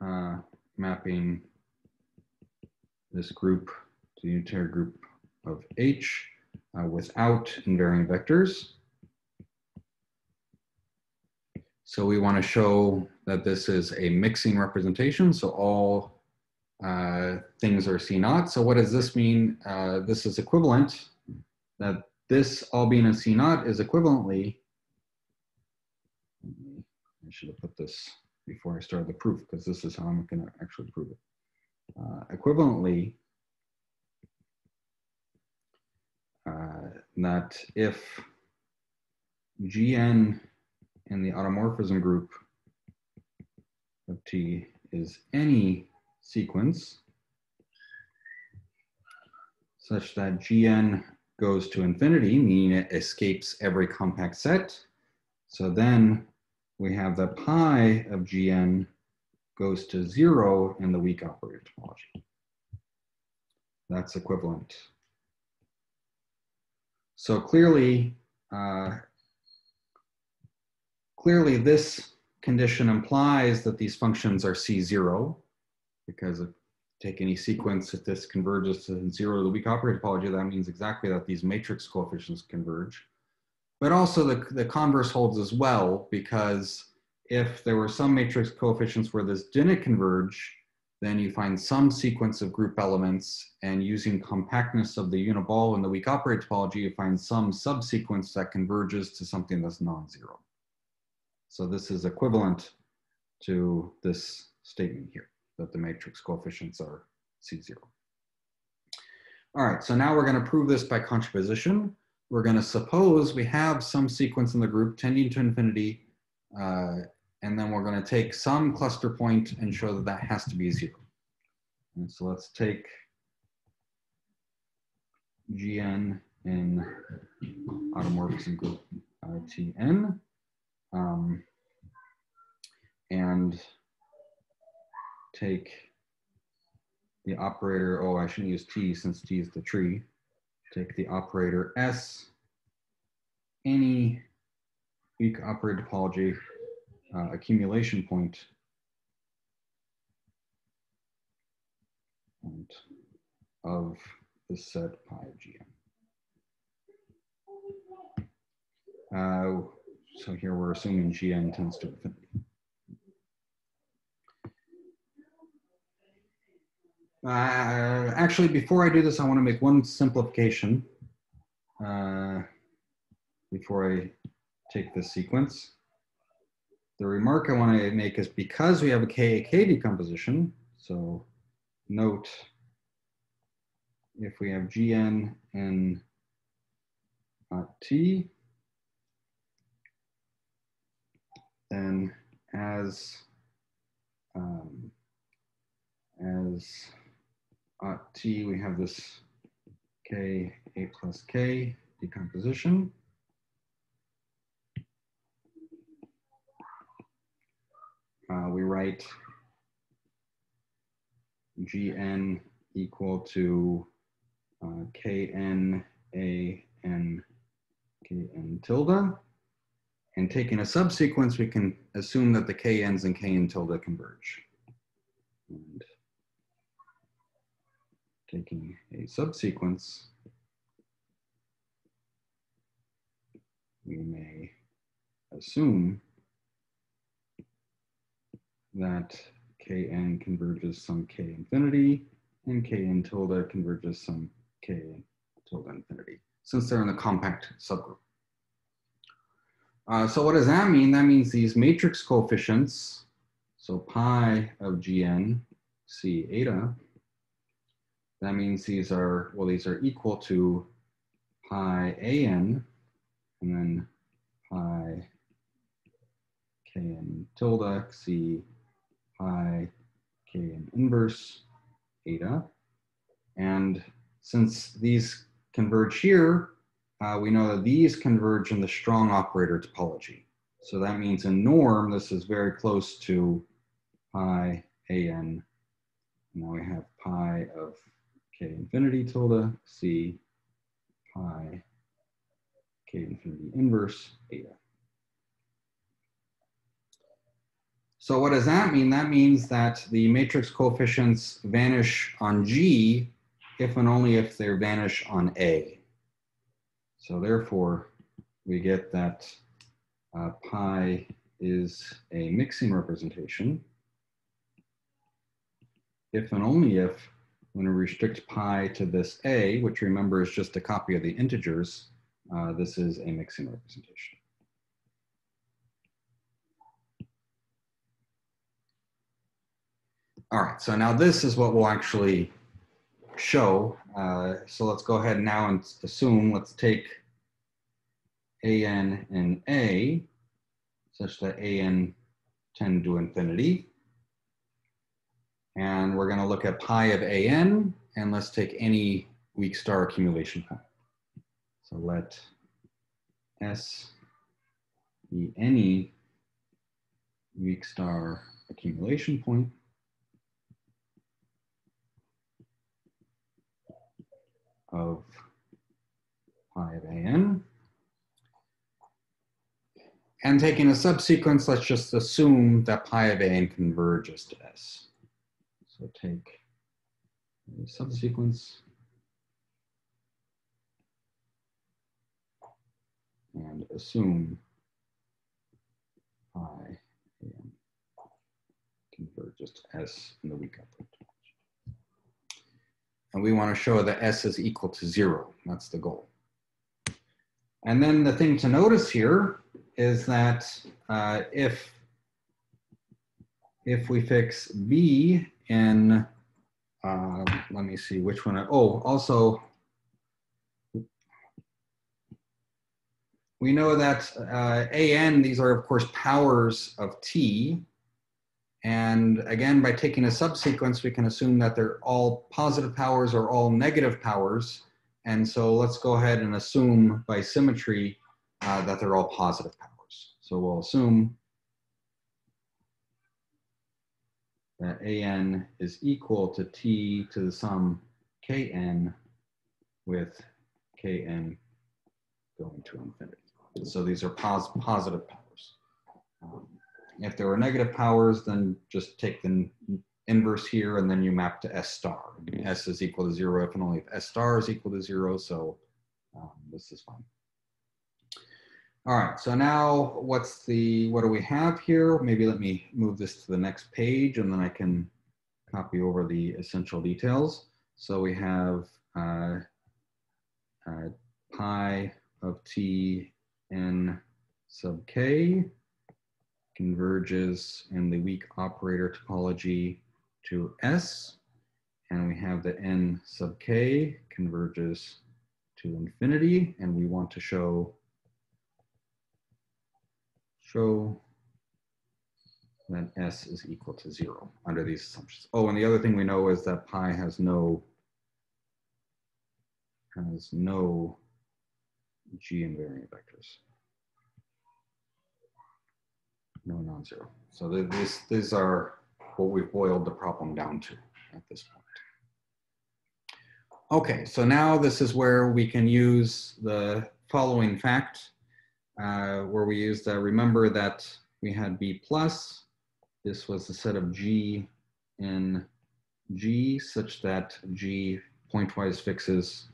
uh, mapping this group to the unitary group of H uh, without invariant vectors. So we want to show that this is a mixing representation. So all uh, things are C naught. So what does this mean? Uh, this is equivalent that this all being a C naught is equivalently, I should have put this before I started the proof because this is how I'm going to actually prove it. Uh, equivalently, uh, that if Gn in the automorphism group of T is any sequence such that Gn goes to infinity, meaning it escapes every compact set. So then we have the pi of Gn goes to zero in the weak operator topology. That's equivalent. So clearly, uh, clearly this condition implies that these functions are C0 because if take any sequence, if this converges to zero, the weak operator topology, that means exactly that these matrix coefficients converge. But also the, the converse holds as well because if there were some matrix coefficients where this didn't converge, then you find some sequence of group elements and using compactness of the unit ball in the weak operator topology, you find some subsequence that converges to something that's non-zero. So this is equivalent to this statement here, that the matrix coefficients are C0. All right, so now we're gonna prove this by contraposition. We're gonna suppose we have some sequence in the group tending to infinity uh, and then we're going to take some cluster point and show that that has to be zero. And so let's take Gn in automorphism group uh, Tn. Um, and take the operator, oh, I shouldn't use T since T is the tree. Take the operator S, any weak operator topology uh, accumulation point, point of the set pi gn. Uh, so here we're assuming gn tends to infinity. Uh, actually, before I do this, I want to make one simplification uh, before I take this sequence. The remark I want to make is because we have a KAK decomposition, so note if we have Gn and T, then as um, as T, we have this K A plus K decomposition. uh, we write gn equal to uh, kn a n k n tilde. And taking a subsequence, we can assume that the kns and kn tilde converge. And taking a subsequence, we may assume that kn converges some k infinity and kn tilde converges some k tilde infinity, since they're in the compact subgroup. Uh, so what does that mean? That means these matrix coefficients, so pi of gn c eta, that means these are, well, these are equal to pi an and then pi kn tilde c pi kn inverse eta. And since these converge here, uh, we know that these converge in the strong operator topology. So that means in norm, this is very close to pi an. Now we have pi of k infinity tilde c pi k infinity inverse eta. So what does that mean? That means that the matrix coefficients vanish on G if and only if they vanish on A. So therefore, we get that uh, pi is a mixing representation if and only if when we restrict pi to this A, which remember is just a copy of the integers, uh, this is a mixing representation. All right, so now this is what we'll actually show. Uh, so let's go ahead now and assume, let's take an and a, such that an tend to infinity. And we're gonna look at pi of an, and let's take any weak star accumulation point. So let S be any weak star accumulation point. of pi of an. And taking a subsequence, let's just assume that pi of an converges to S. So take a subsequence and assume I an converges to S in the weak upright. And we want to show that S is equal to zero. That's the goal. And then the thing to notice here is that uh, if, if we fix B in, uh, let me see which one, I, oh, also, we know that uh, AN, these are of course powers of T, and again, by taking a subsequence, we can assume that they're all positive powers or all negative powers. And so let's go ahead and assume by symmetry uh, that they're all positive powers. So we'll assume that an is equal to t to the sum kn with kn going to infinity. So these are pos positive powers. Um, if there were negative powers, then just take the inverse here and then you map to S star. S is equal to zero if and only if S star is equal to zero. So um, this is fine. All right, so now what's the, what do we have here? Maybe let me move this to the next page and then I can copy over the essential details. So we have uh, uh, pi of t n sub k converges in the weak operator topology to S. And we have the n sub k converges to infinity. And we want to show, show that S is equal to zero under these assumptions. Oh, and the other thing we know is that pi has no, has no G invariant vectors no non-zero. So these, these are what we've boiled the problem down to at this point. Okay, so now this is where we can use the following fact. Uh, where we used, uh, remember that we had B plus. This was the set of G in G such that G pointwise fixes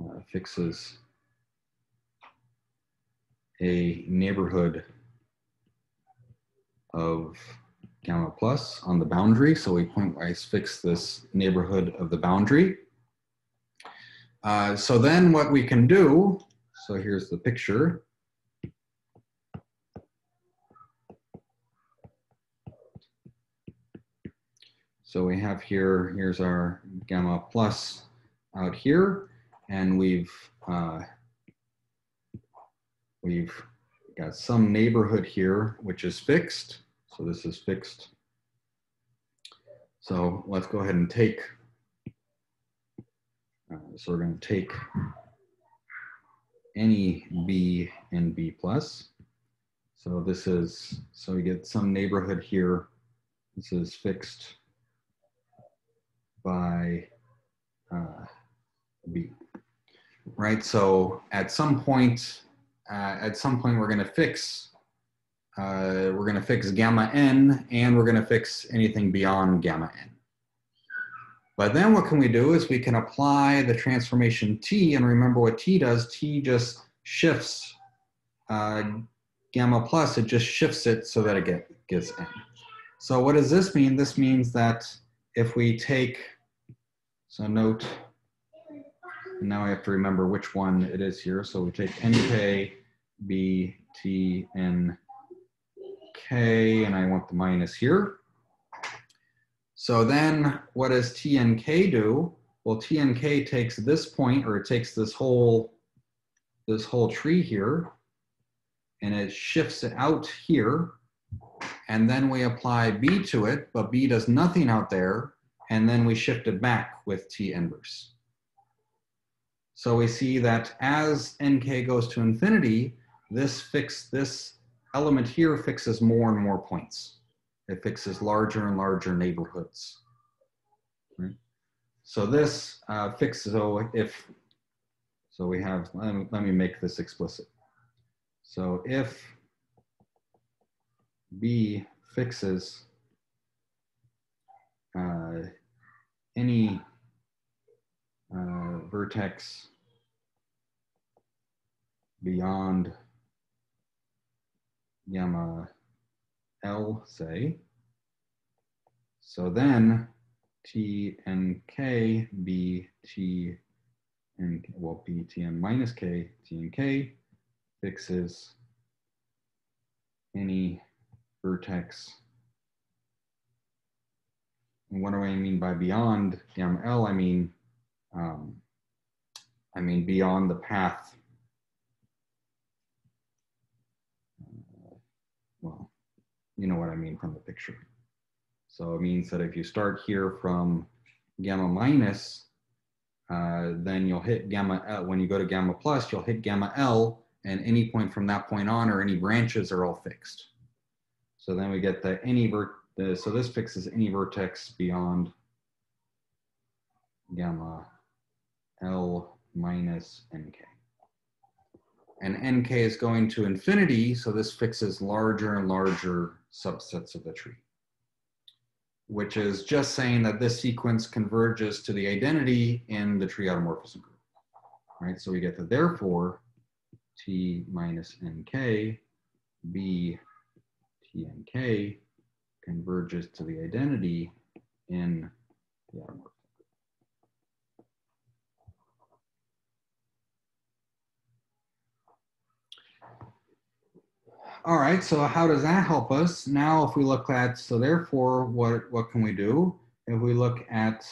uh, fixes a neighborhood of gamma plus on the boundary. So we pointwise fix this neighborhood of the boundary. Uh, so then what we can do, so here's the picture. So we have here, here's our gamma plus out here, and we've uh, we've got some neighborhood here which is fixed. So this is fixed. So let's go ahead and take. Uh, so we're going to take any b and b plus. So this is so we get some neighborhood here. This is fixed by uh, B, right? So at some point, uh, at some point we're gonna fix, uh, we're gonna fix gamma n and we're gonna fix anything beyond gamma n. But then what can we do is we can apply the transformation t and remember what t does, t just shifts uh, gamma plus, it just shifts it so that it get, gets n. So what does this mean? This means that if we take so note, now I have to remember which one it is here. So we take NK, B, T, N, K, and I want the minus here. So then what does TNK do? Well, TNK takes this point, or it takes this whole, this whole tree here, and it shifts it out here. And then we apply B to it, but B does nothing out there and then we shift it back with T inverse. So we see that as nk goes to infinity, this fix this element here fixes more and more points. It fixes larger and larger neighborhoods. Right? So this uh, fixes, so if, so we have, let me, let me make this explicit. So if B fixes uh, any uh, vertex beyond gamma L, say. So then T and K B T and well B T minus K T and K fixes any vertex and what do I mean by beyond ML? I mean, um, I mean beyond the path. Uh, well, you know what I mean from the picture. So it means that if you start here from gamma minus, uh, then you'll hit gamma L. When you go to gamma plus, you'll hit gamma L, and any point from that point on or any branches are all fixed. So then we get the any vert the, so this fixes any vertex beyond gamma L minus NK. And NK is going to infinity, so this fixes larger and larger subsets of the tree, which is just saying that this sequence converges to the identity in the tree automorphism group, right? So we get the therefore T minus NK, B T NK converges to the identity in the automorphism. All right, so how does that help us? Now, if we look at, so therefore, what, what can we do? If we look at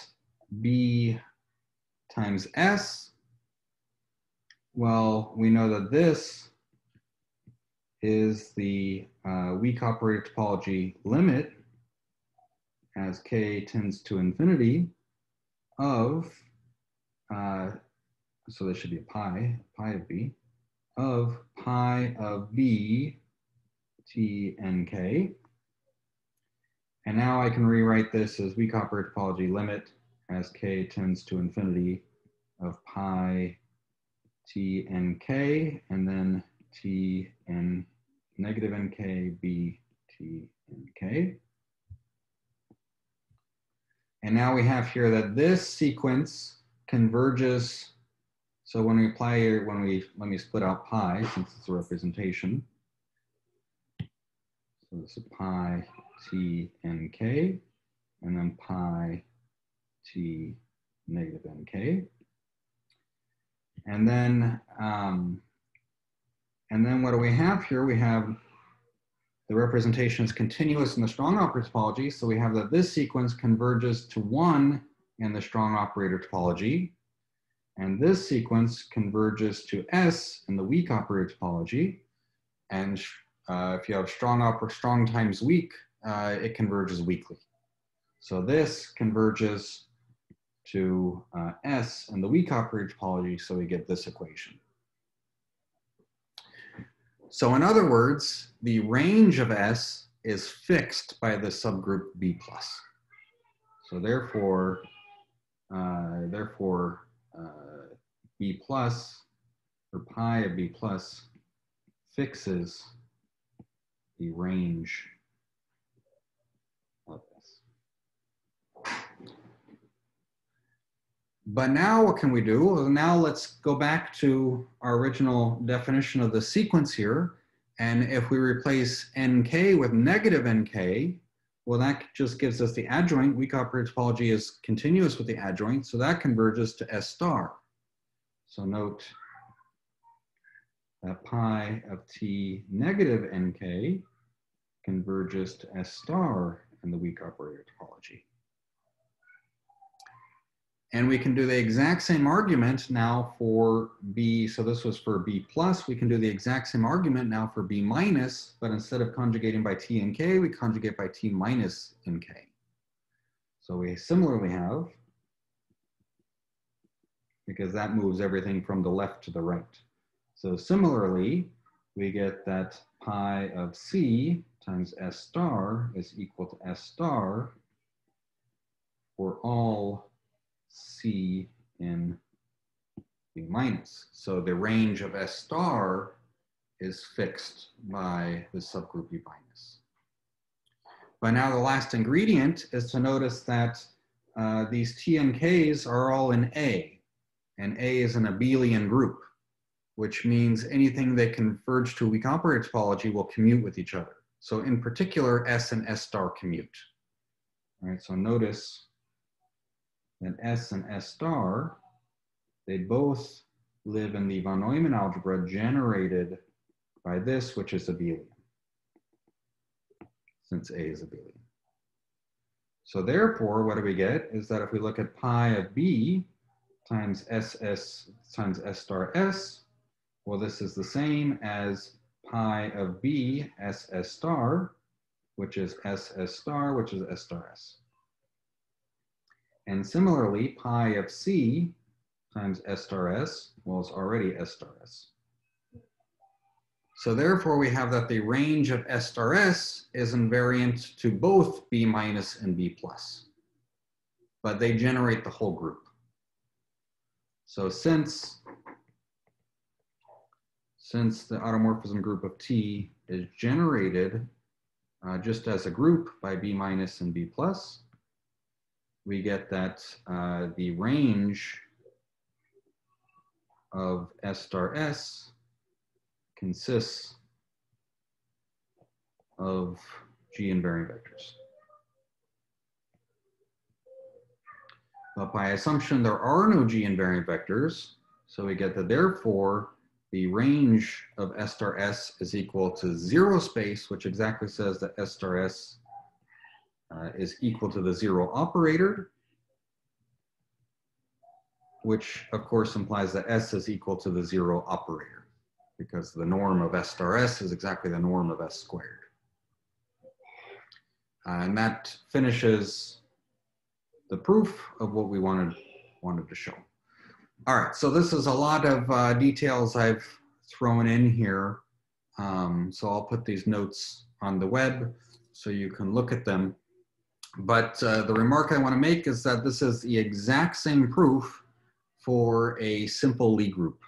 B times S, well, we know that this is the uh, weak operator topology limit as k tends to infinity of, uh, so this should be a pi, pi of b, of pi of b t n k. And now I can rewrite this as weak operator topology limit as k tends to infinity of pi T N K, and then T N negative NK, B T N K. And now we have here that this sequence converges. So when we apply here, when we, let me split out pi since it's a representation. So this is pi t n k, and then pi t negative nk. And then, um, and then what do we have here? We have the representation is continuous in the strong operator topology. So we have that this sequence converges to one in the strong operator topology. And this sequence converges to S in the weak operator topology. And uh, if you have strong opera, strong times weak, uh, it converges weakly. So this converges to uh, S in the weak operator topology, so we get this equation. So in other words, the range of S is fixed by the subgroup B plus. So therefore, uh, therefore uh, B plus or pi of B plus fixes the range of this. But now what can we do? Now let's go back to our original definition of the sequence here. And if we replace nk with negative nk, well, that just gives us the adjoint. Weak operator topology is continuous with the adjoint, so that converges to S star. So note that pi of t negative nk converges to S star in the weak operator topology. And we can do the exact same argument now for B. So this was for B plus. We can do the exact same argument now for B minus, but instead of conjugating by T and K, we conjugate by T minus in K. So we similarly have, because that moves everything from the left to the right. So similarly, we get that pi of C times S star is equal to S star for all C in B minus. So the range of S star is fixed by the subgroup B minus. But now the last ingredient is to notice that uh, these k's are all in A, and A is an abelian group, which means anything that converge to a weak operator topology will commute with each other. So in particular, S and S star commute. All right, so notice that S and S star, they both live in the von Neumann algebra generated by this, which is abelian, since A is abelian. So therefore, what do we get is that if we look at pi of B times SS times S star S, well, this is the same as pi of b s s star, which is s s star, which is s star s. And similarly, pi of c times s star s, well, it's already s star s. So therefore, we have that the range of s star s is invariant to both b minus and b plus, but they generate the whole group. So since since the automorphism group of T is generated uh, just as a group by B minus and B plus, we get that uh, the range of S star S consists of G invariant vectors. But by assumption, there are no G invariant vectors, so we get that therefore the range of S star S is equal to zero space, which exactly says that S star S uh, is equal to the zero operator, which of course implies that S is equal to the zero operator because the norm of S star S is exactly the norm of S squared. Uh, and that finishes the proof of what we wanted, wanted to show. All right, so this is a lot of uh, details I've thrown in here. Um, so I'll put these notes on the web so you can look at them. But uh, the remark I wanna make is that this is the exact same proof for a simple Lie group.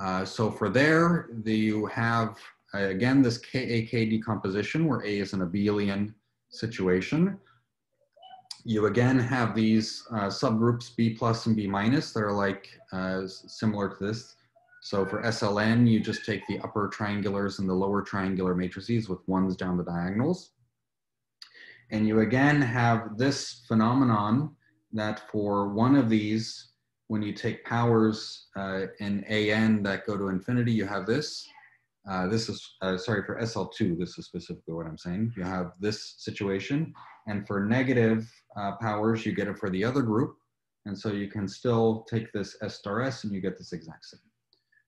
Uh, so for there, the, you have, again, this KAK decomposition where A is an abelian situation. You again have these uh, subgroups B plus and B minus that are like uh, similar to this. So for SLN, you just take the upper triangulars and the lower triangular matrices with ones down the diagonals. And you again have this phenomenon that for one of these, when you take powers uh, in AN that go to infinity, you have this. Uh, this is, uh, sorry, for SL2, this is specifically what I'm saying. You have this situation. And for negative uh, powers, you get it for the other group. And so you can still take this S star S and you get this exact same.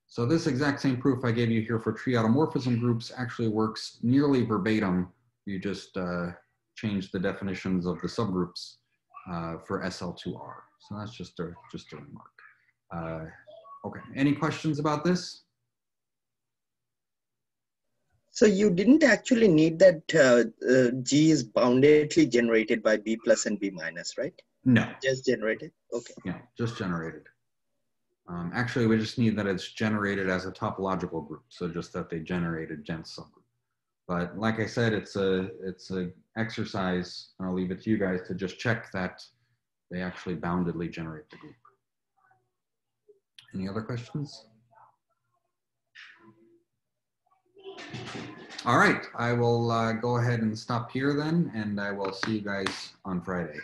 So this exact same proof I gave you here for tree automorphism groups actually works nearly verbatim. You just uh, change the definitions of the subgroups uh, for SL2R. So that's just a, just a remark. Uh, okay, any questions about this? So you didn't actually need that uh, uh, G is boundedly generated by B plus and B minus, right? No. Just generated? Okay. Yeah, just generated. Um, actually, we just need that it's generated as a topological group. So just that they generated Gent's subgroup. But like I said, it's a it's a exercise. I'll leave it to you guys to just check that they actually boundedly generate the group. Any other questions? All right, I will uh, go ahead and stop here then, and I will see you guys on Friday.